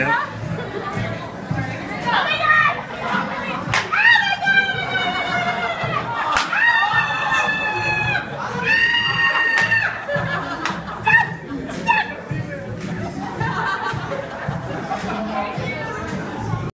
Yeah.